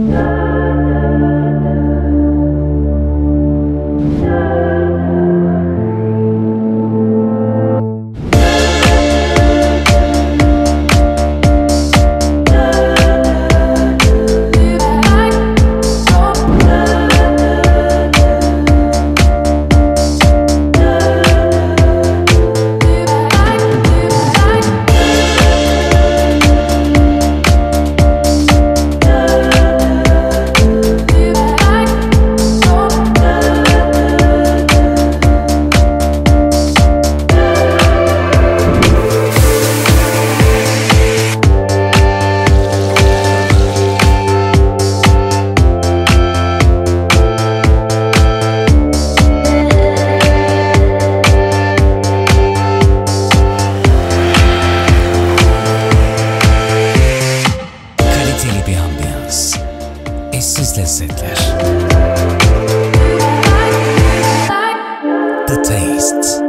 No. eşsiz lezzetler. The Tastes